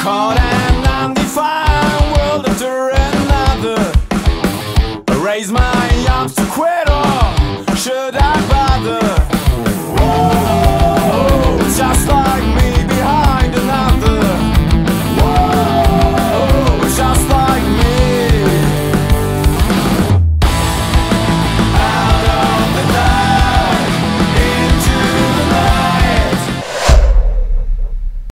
caught an undefined world after another. Raise my arms to quit, or should I bother?